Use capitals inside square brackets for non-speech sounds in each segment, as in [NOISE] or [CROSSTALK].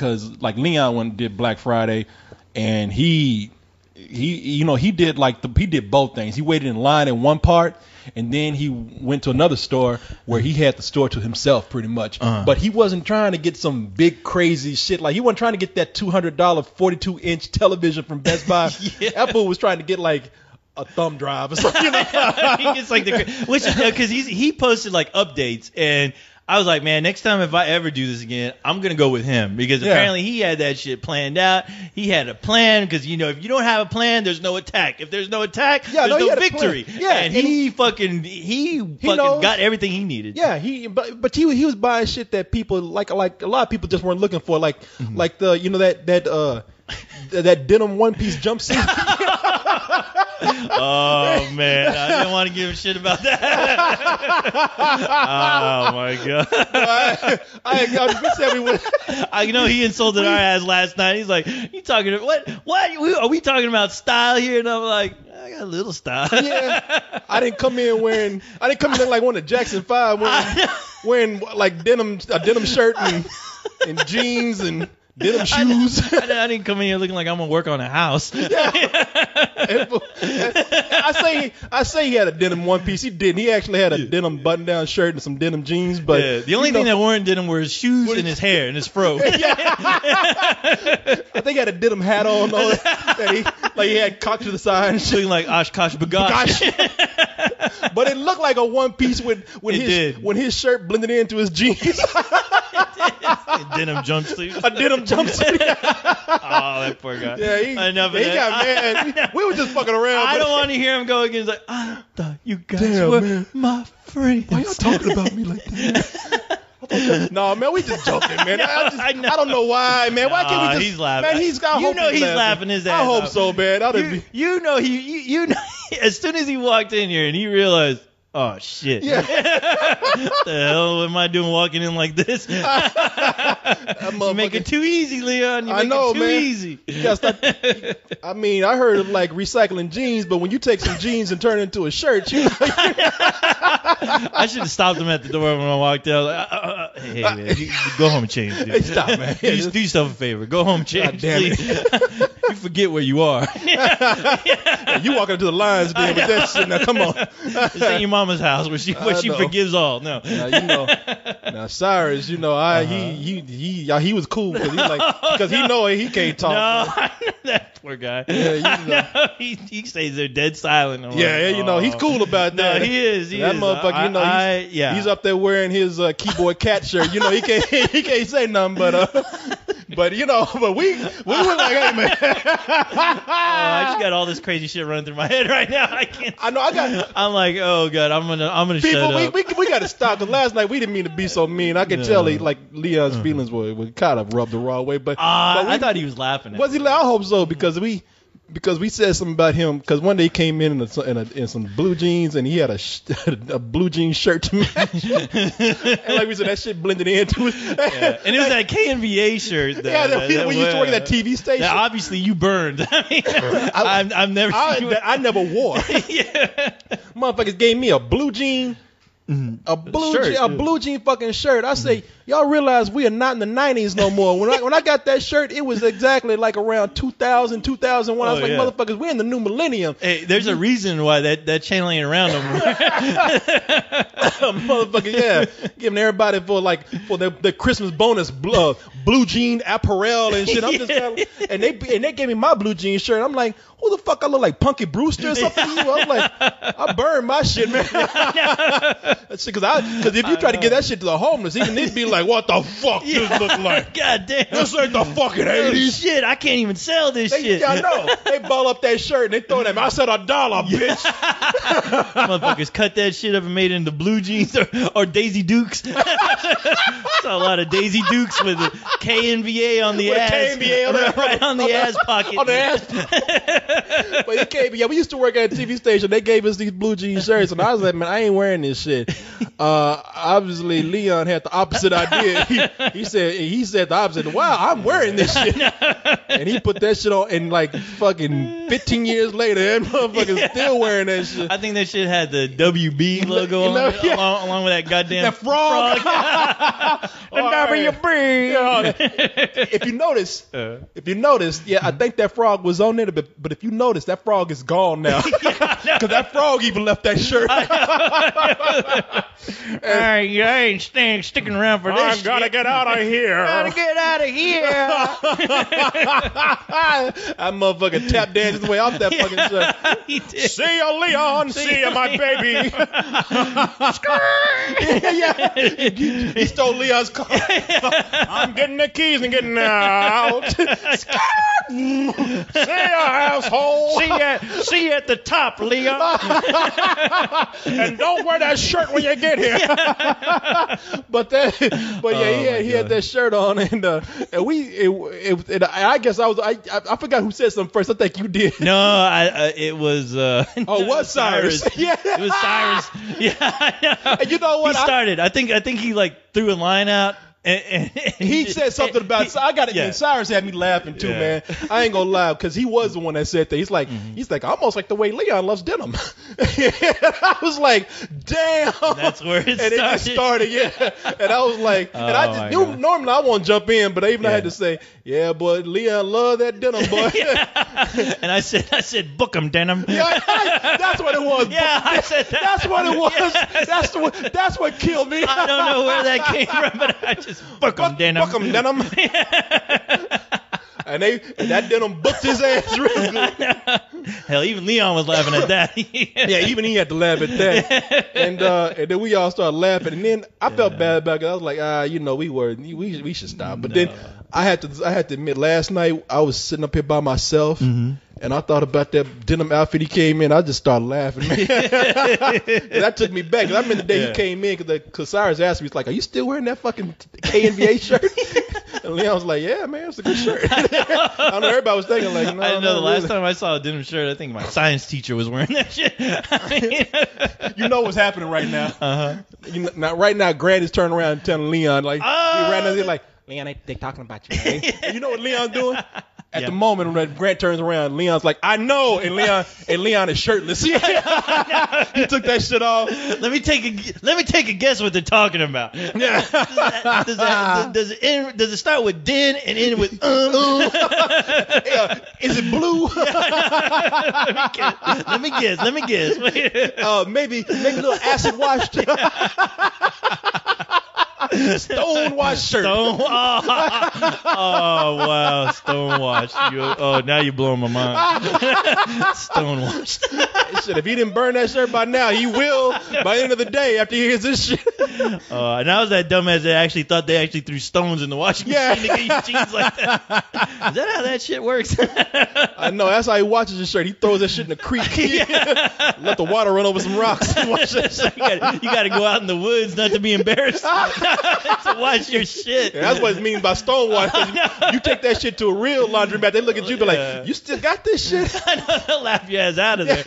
because like Leon went did Black Friday, and he he you know he did like the he did both things. He waited in line in one part, and then he went to another store where he had the store to himself pretty much. Uh-huh. But he wasn't trying to get some big crazy shit. Like he wasn't trying to get that two hundred dollar forty two inch television from Best Buy. [LAUGHS] Apple was trying to get like a thumb drive or something. [LAUGHS] You know? gets like the which because he's he posted like updates and I was like, man, next time if I ever do this again, I'm gonna go with him because Yeah. apparently he had that shit planned out. He had a plan because you know if you don't have a plan, there's no attack. If there's no attack, Yeah, no, there's he no plan. victory. Yeah, and and- he fucking he fucking knows. got everything he needed. Yeah, he but but he he was buying shit that people like like a lot of people just weren't looking for like Mm-hmm. like the you know that that uh [LAUGHS] that denim one piece jumpsuit. [LAUGHS] [LAUGHS] Oh man, I didn't want to give a shit about that. oh my god. I, I, I, we would. [LAUGHS] I know he insulted our ass last night. He's like, "You talking what? What We- are we talking about style here?" And I'm like, "I got a little style." Yeah, I didn't come in wearing. I didn't come in like one of Jackson Five wearing, [LAUGHS] wearing like denim a denim shirt and and jeans and denim [LAUGHS] shoes. I, didn't- I didn't come in here looking like I'm gonna work on a house. [LAUGHS] I say I say he had a denim one piece. He didn't. He actually had a denim button down shirt and some denim jeans. But Yeah, the only thing know, that weren't denim were his shoes and his hair and his fro. [LAUGHS] I think he had a denim hat on though, that he like he had cocked to the side and shit. looking like OshKosh B'gosh. Gosh. but it looked like a one piece when when It his did. when his shirt blended into his jeans. [LAUGHS] denim jumpsuit. a denim jumpsuit. [LAUGHS] oh, that poor guy. yeah, he, Enough he got [LAUGHS] mad. We were just fucking around. I don't want to hear him go again. He's like, I thought you guys Damn, were man. my friends. Why y'all talking about me like that? no, man, we just joking, man. I, just, I I, don't know why, man. Why can't we just? he's laughing. Man, he's. I You know he's laughing. laughing his I ass hope off. so, man. You, be. you know he you, you know as soon as he walked in here and he realized oh shit Yeah. [LAUGHS] the hell am I doing walking in like this [LAUGHS] you make it too easy Leon you I know, it too man. easy You gotta stop- I mean, I heard of like recycling jeans, but when you take some jeans and turn it into a shirt, you [LAUGHS] I should have stopped him at the door when I walked out like, uh, uh, uh, hey man you, you go home and change dude. Hey, stop, man. do, do yourself a favor go home and change God damn it. Forget where you are [LAUGHS] you walking into the lines then with that shit. Now come on. this ain't your mama's house where she where I she know. forgives all no Now, you know, now Cyrus, you know, I Uh-huh. he he he he was cool because he like [LAUGHS] because he know he can't talk. No, man. I know that poor guy. Yeah, you know. no, he, he stays there dead silent. I'm Yeah, like, yeah, you know, he's "Oh." cool about No, that. he is. He that is. motherfucker, I- you know, he's, I- yeah. he's up there wearing his uh, keyboard cat shirt. You know, he can't [LAUGHS] he can't say nothing, but uh, but you know, [LAUGHS] but we we were like, hey man, Oh, I just got all this crazy shit running through my head right now. I can't. I know I got I'm like, oh god, I'm gonna, I'm gonna people. shut We, up. we we got to stop because last night we didn't mean to be so mean. I could tell No. he, like Leon's feelings were, were kind of rubbed the wrong way, but, Uh, but we, I thought he was laughing. At Was he? I hope so because we because we said something about him because one day he came in in, a, in, a, in some blue jeans and he had a sh- [LAUGHS] a blue jean shirt to match. [LAUGHS] and like we said, that shit blended into it. Yeah. And it was that KNVA shirt. That, [LAUGHS] Yeah, that, that, we used to work at that uh, TV station. That obviously you burned. I mean, I've, I've never I, seen you. that I never wore. yeah. Motherfuckers gave me a blue jean, a mm-hmm. blue Shirt, jean, a blue jean fucking shirt. I say, y'all realize we are not in the '90s no more. When I when I got that shirt, it was exactly like around 2000, 2001. I was Oh, like, yeah. motherfuckers, we're in the new millennium. Hey, there's a reason why that, that channel ain't around no more. [LAUGHS] motherfucker, yeah, giving everybody for like for the, the Christmas bonus blue, uh, blue jean apparel and shit. I'm just [LAUGHS] kinda, and they and they gave me my blue jean shirt. I'm like, who the fuck I look like Punky Brewster or something? to? I'm like, I burned my shit, man. [LAUGHS] Because I because if you try to give that shit to the homeless, even they'd be like, what the fuck this look like? [LAUGHS] God damn. This ain't the fucking Oh, 80s. shit, I can't even sell this They, shit. yeah, I know. [LAUGHS] They ball up that shirt and they throw it at me. I said a dollar, bitch. [LAUGHS] Motherfuckers cut that shit up and made it into blue jeans or, or Daisy Dukes. Saw a lot of Daisy Dukes with the KNVA on the With ass. KNVA on the- right on the on the- ass pocket. on the ass but it came, yeah, we used to work at a TV station. They gave us these blue jean shirts, and I was like, man, I ain't wearing this shit. Uh, obviously, Leon had the opposite idea. Did. He, he said he said the opposite. Wow, I'm wearing this shit, and he put that shit on. And like fucking 15 years later, that motherfucker's still wearing that shit. I think that shit had the WB logo You know, on it, yeah. along, along with that goddamn That frog. The [LAUGHS] [LAUGHS] WB. Yeah, if you notice, [LAUGHS] Uh. if you notice, yeah, I think that frog was on there, but but if you notice, that frog is gone now because that frog even left that shirt. I, I ain't staying, sticking around for this. shit. get out of here. Gotta get out of here. [LAUGHS] [LAUGHS] that motherfucker tap danced his way off that fucking shirt. [LAUGHS] he did. See ya, Leon. See ya, my baby. yeah, he, he stole Leon's car. I'm getting the keys and getting out. see ya, asshole. See ya, see ya at the top, Leon. and don't wear that shirt when you get here. but that, [LAUGHS] but yeah, Oh, he, had, he had that shirt on, and uh, and we, it, it, it, I guess I was, I, I, forgot who said something first. I think you did. No, I, uh, it was. Uh, [LAUGHS] Oh, it was [LAUGHS] Cyrus. Yeah. it was Cyrus. Yeah, know. And you know what? He I- started. I, think. I think he like threw a line out. And, and, and He said something about. he- I got it. yeah. Cyrus had me laughing too, Yeah. man. I ain't gonna lie, because he was the one that said that. He's like, Mm-hmm. he's like, almost like the way Leon loves denim. [LAUGHS] I was like, damn. That's where it and it just started. started, yeah. And I was like, [LAUGHS] and I Oh, just knew, normally I won't jump in, but even I had to say, yeah, but Leon love that denim, boy. [LAUGHS] and I said, I said, book him, denim. Yeah, that's what it was. Yeah, I said that. That's what it was. That's what. That's what killed me. I don't know where that came from, but I just Fuck, denim. fuck 'em, denim. [LAUGHS] and they and that denim booked his ass real good. Hell, even Leon was laughing at that. [LAUGHS] Yeah, even he had to laugh at that. And uh, and then we all started laughing. And then I felt bad about it. I was like, ah, you know, we were we we should stop. But then I had to I had to admit, last night I was sitting up here by myself. Mm-hmm. And I thought about that denim outfit he came in. I just started laughing, man. [LAUGHS] that took me back. I remember the day Yeah. he came in because Cyrus asked me, he's like, "Are you still wearing that fucking KNVA [LAUGHS] shirt?" and Leon was like, "Yeah, man, it's a good shirt." [LAUGHS] I know everybody was thinking like, "No, I know no, the last really." time I saw a denim shirt, I think my science teacher was wearing that shit. You know what's happening right now. uh huh. You know, now, right now, Grant is turning around and telling Leon, like, Oh, he ran in there like, Leon, they, they talking about you. Man. And you know what Leon's doing? At Yeah. the moment when Grant turns around, Leon's like, I know, and Leon and Leon is shirtless. [LAUGHS] he took that shit off. Let me take a let me take a guess what they're talking about. [LAUGHS] Does, that, does, that, does, it end, does it start with den and end with um? [LAUGHS] Yeah, is it blue? let me guess. Let me guess. uh, maybe maybe a little acid washed. Stone washed shirt. Stone. Oh, [LAUGHS] oh wow, stonewashed. You, oh, now you're blowing my mind. [LAUGHS] stonewashed. Shit, if he didn't burn that shirt by now, he will by the end of the day after he hears this shit. Uh, and I was that dumbass that actually thought they actually threw stones in the washing Yeah. machine to get your jeans like that. Is that how that shit works? I know. That's how he watches his shirt. He throws that shit in the creek. [LAUGHS] Yeah. Let the water run over some rocks. and watch that shit. you gotta go out in the woods not to be embarrassed [LAUGHS] to wash your shit. Yeah, that's what it means by stonewash. You, you take that shit to a real laundromat, they look at you be like, "You still got this shit?" [LAUGHS] I know they'll laugh your ass out of there. [LAUGHS]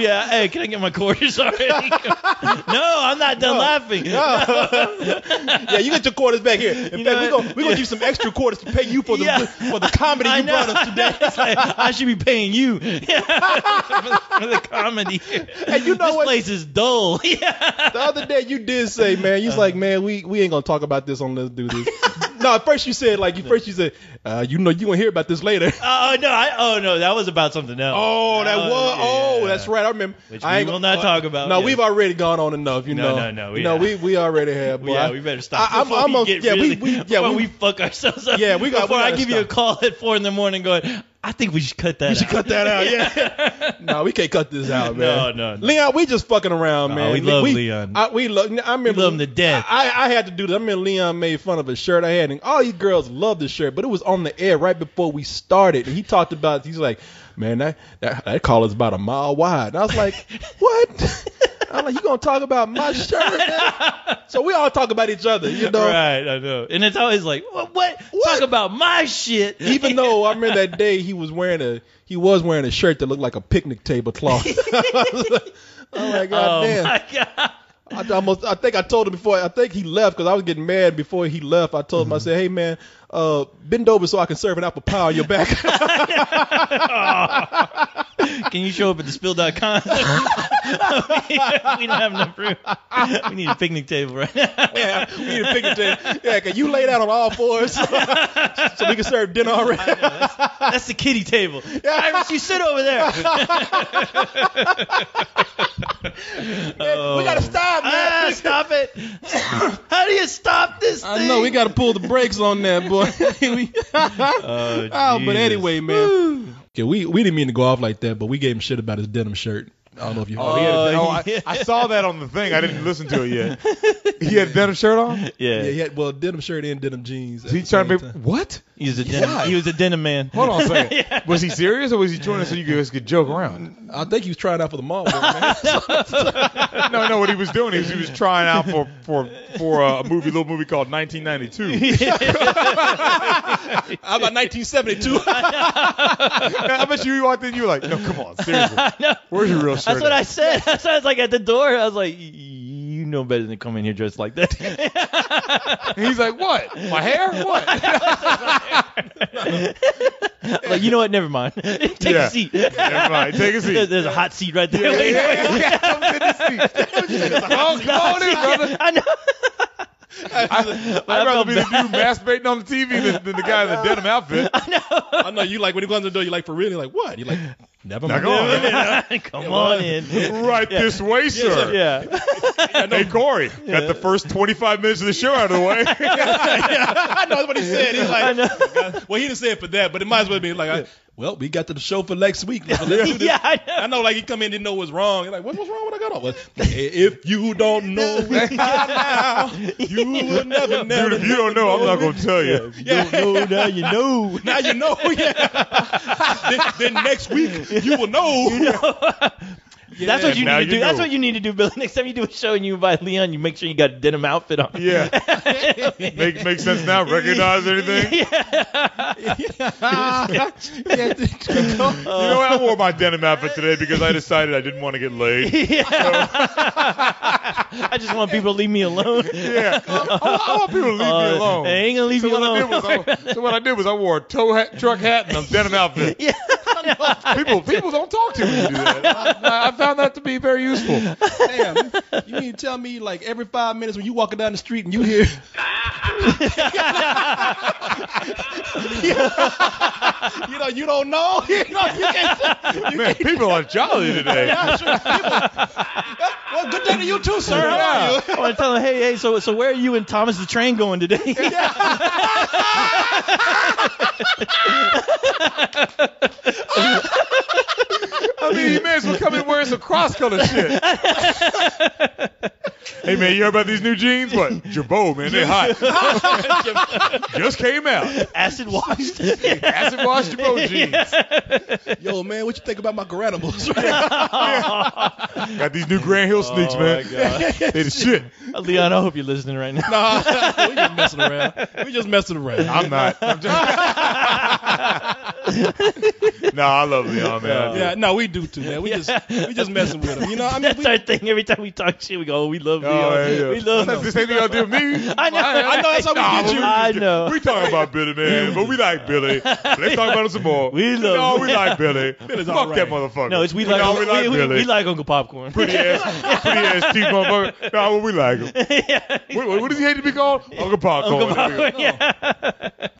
yeah, hey, can I get my quarters already? no, I'm not done laughing. yeah, you get your quarters back here. In You fact, we're gonna gonna give you some extra quarters to pay you for the Yeah. for the comedy I you know. brought us today. Like, I should be paying you for, the, for the comedy. And you know this what? place is dull. yeah. The other day you did say, man, you was like, man, we we ain't gonna talk about this on Let's Do This. [LAUGHS] no, at first you said like, you first you said, uh, you know, you gonna hear about this later. [LAUGHS] Oh no! I, oh no! That was about something else. Oh, that was. Oh, yeah. that's right. I remember. Which I we ain't will gonna- not talk about, No, yes. we've already gone on enough. You No, know. no, no, No, yeah. we we already have. [LAUGHS] Boy. yeah, we better stop. I, I'm, before I'm we a- get yeah, really, we, we yeah we, we fuck ourselves up. Yeah, we got- we Before I gotta give you a call at four in the morning, going, I think we should cut that. we should out. cut that out. Yeah. [LAUGHS] [LAUGHS] no, we can't cut this out, man. no, no. Leon, we just fucking around, No, man. we love Leon. I, we love. I remember love him to death. I, I had to do this. I mean, Leon made fun of a shirt I had, and all you girls loved the shirt, but it was on the air right before we started, and he talked about. He's like, man, that that, that collar's about a mile wide, and I was like, [LAUGHS] what? I'm like, you gonna talk about my shirt? Man? So we all talk about each other, you know. Right, I know. And it's always like, what? what? Talk about my shit. Even [LAUGHS] though I remember that day he was wearing a he was wearing a shirt that looked like a picnic tablecloth. [LAUGHS] [LAUGHS] I'm like, God oh damn. my god. I almost, I think I told him before. I think he left because I was getting mad before he left. I told him, I mm-hmm. said, "Hey man, uh, bend over so I can serve an apple pie on your back." [LAUGHS] Can you show up at the spill.com? [LAUGHS] [LAUGHS] we don't have enough room. We need a picnic table right now. yeah, we need a picnic table. Yeah, can you lay down on all fours so we can serve dinner already? That's the kitty table. Iris, you sit over there. we gotta stop, man. Ah, stop it. How do you stop this I thing? know we got to pull the brakes on that, boy. [LAUGHS] Oh, Oh, but anyway, man. Okay, we we didn't mean to go off like that, but we gave him shit about his denim shirt. I don't know if you. Uh, oh, he had a- Oh, I. I saw that on the thing. I didn't [LAUGHS] listen to it yet. He had a denim shirt on. Yeah. yeah, he had well denim shirt and denim jeans. at He the trying to same be time. what? He was a denim. Why? He was a denim man. Hold on a second. [LAUGHS] Was he serious or was he doing it so you guys could joke around? I think he was trying out for the mall. Man. [LAUGHS] No, no. What he was doing is he was trying out for for for uh, a movie, little movie called 1992. How about 1972? I bet you walked in, you were like, no, come on, seriously. No. Where's your real shirt? That's what? I said. [LAUGHS] That's why I was like at the door. I was like, you know better than to come in here dressed like that. [LAUGHS] He's like, what? My hair? What? [LAUGHS] like, you know what? Never mind. Take Yeah. a seat. Never mind. Take a seat. There's, there's a hot seat right there. Yeah, yeah, yeah. Come sit in the seat. Come come on in, brother. I know. [LAUGHS] I, I'd rather be the dude [LAUGHS] masturbating on the TV than, than the guy in the denim outfit. I know I know you like when he goes to the door. You like for real? You're like what? You like never mind. go on. [LAUGHS] Come on in. Right this way, sir. Yeah. Hey, Korey, got the first 25 minutes of the show out of the way. I know what he said. He's I like, know. well, he didn't say it for that, but it might as well be like, I, well, we got to the show for next week. Let's do this. Yeah, I know. I know, like he come in didn't know what's wrong. You're like, what, what's wrong with I got on? Well, if you don't know [LAUGHS] it now, you [LAUGHS] will never, never. Dude, if you don't know, I'm not going to tell [LAUGHS] you. Yeah. No, now you know. Now you know. Yeah. then, then next week you will know. That's what you Now need to you do. That's what you need to do, Billy. [LAUGHS] Next time you do a show and you invite Leon, you make sure you got a denim outfit on. Yeah. [LAUGHS] Make, makes sense now. Recognize anything? [LAUGHS] Yeah. You know? I wore my denim outfit today because I decided I didn't want to get laid. Yeah. I just want people to leave me alone. Yeah. I, I want people to leave Uh, me alone. I ain't gonna leave so I alone. did was I, so what I did was I wore a tow hat, truck hat, and a denim outfit. yeah. [LAUGHS] People, people don't talk to me when do that. I, I found that to be very useful. Damn, you mean to tell me like every five minutes when you walking down the street and you hear, [LAUGHS] you know, you don't know, [LAUGHS] you know, you can't. Man, people are jolly today. Yeah, sure. Well, good day to you too, sir. How are you? I want to tell him, hey, hey, so so where are you and Thomas the Train going today? I mean, you may as well come in wearing some cross color shit. hey man, you heard about these new jeans? What? Girbaud, man, they hot. [LAUGHS] Just came out. Acid washed. Acid wash Girbaud [LAUGHS] jeans. Yo, man, what you think about my Garanimals? [LAUGHS] Got these new Grant Hill sneaks, Oh, man. They the shit. Uh, Leon, I hope you're listening right now. nah, we just messing around. We just messing around. I'm not. I'm just. [LAUGHS] no, I love Leon, man. yeah, no, we do too, man. We just we just messing with him. You know, I [LAUGHS] mean, That's we, our thing. Every time we talk shit, we go, oh, we love Oh, Leon. yeah, yeah. We love That's the same thing y'all do with me. [LAUGHS] I know. I know that's how we get you. I know. We talking about Billy, man, but we like Billy. Let's talk about him some more. We love No, we like Billy. Billy's Fuck all that motherfucker. No, it's we like, No, we like we, we, Billy. we like Uncle Popcorn. pretty ass, pretty ass teeth motherfucker. No, we like him. yeah. What, what does he hate to be called? Uncle Popcorn. Uncle Popcorn. Yeah.